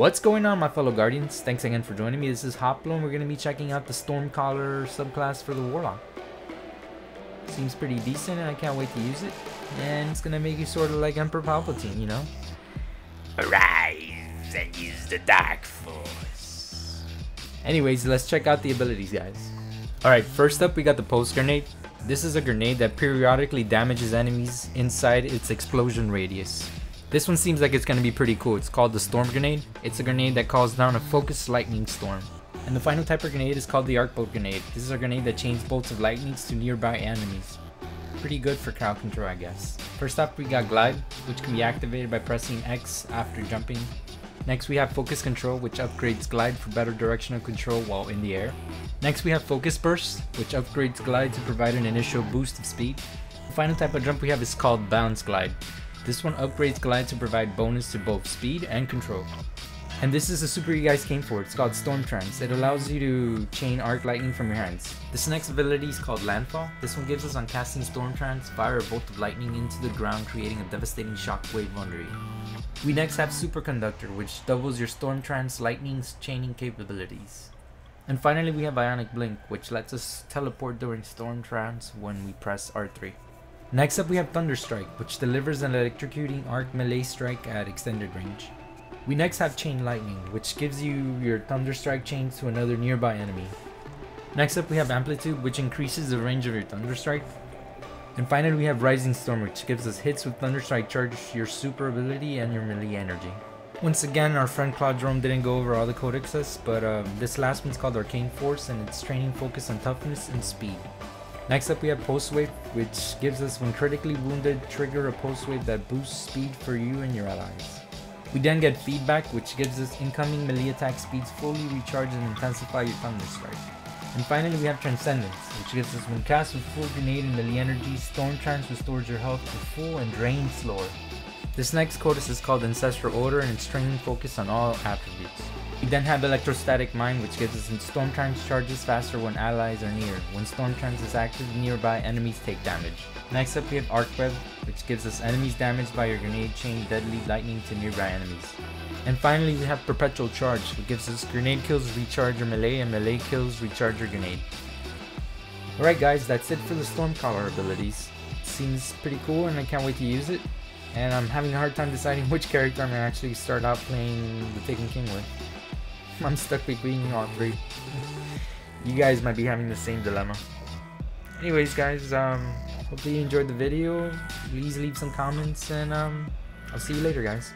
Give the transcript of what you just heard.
What's going on my fellow Guardians? Thanks again for joining me. This is Haplo and we're going to be checking out the Stormcaller subclass for the Warlock. Seems pretty decent and I can't wait to use it. And it's going to make you sort of like Emperor Palpatine, you know? Arise and use the Dark Force. Anyways, let's check out the abilities, guys. Alright, first up we got the Pulse Grenade. This is a grenade that periodically damages enemies inside its explosion radius. This one seems like it's to be pretty cool. It's called the Storm Grenade. It's a grenade that calls down a focused lightning storm. And the final type of grenade is called the Arc Bolt Grenade. This is a grenade that chains bolts of lightnings to nearby enemies. Pretty good for crowd control, I guess. First up, we got Glide, which can be activated by pressing X after jumping. Next, we have Focus Control, which upgrades Glide for better directional control while in the air. Next, we have Focus Burst, which upgrades Glide to provide an initial boost of speed. The final type of jump we have is called Balance Glide. This one upgrades Glide to provide bonus to both speed and control. And this is the super you guys came for, it's called Storm Trance. It allows you to chain Arc Lightning from your hands. This next ability is called Landfall. This one gives us on casting Storm Trance, fire a bolt of lightning into the ground creating a devastating shockwave under you. We next have Superconductor, which doubles your Storm Trance Lightning's chaining capabilities. And finally we have Ionic Blink, which lets us teleport during Storm Trance when we press R3. Next up we have Thunderstrike, which delivers an electrocuting arc melee strike at extended range. We next have Chain Lightning, which gives you your Thunderstrike chains to another nearby enemy. Next up we have Amplitude, which increases the range of your Thunderstrike. And finally we have Rising Storm, which gives us hits with Thunderstrike charge your super ability and your melee energy. Once again, our friend Claude Jerome didn't go over all the codexes, but um, this last one's called Arcane Force and it's training focus on toughness and speed. Next up we have Pulse Wave, which gives us when critically wounded, trigger a Pulse Wave that boosts speed for you and your allies. We then get Feedback, which gives us incoming melee attack speeds fully recharge and intensify your Thunder Strike. And finally we have Transcendence, which gives us when cast with full grenade and melee energy, Storm Trance restores your health to full and drains slower. This next codex is called Ancestral Order and it's training focus on all attributes. We then have Electrostatic Mind, which gives us Storm Trance charges faster when allies are near. When Storm Trance is active, nearby enemies take damage. Next up we have Arc Web, which gives us enemies damaged by your grenade chain deadly lightning to nearby enemies. And finally we have Perpetual Charge, which gives us grenade kills recharge your melee and melee kills recharge your grenade. Alright guys, that's it for the Stormcaller abilities. Seems pretty cool and I can't wait to use it. And I'm having a hard time deciding which character I'm to actually start out playing the Taken King with. I'm stuck between all. You guys might be having the same dilemma. Anyways, guys, um, hopefully you enjoyed the video. Please leave some comments, and um, I'll see you later, guys.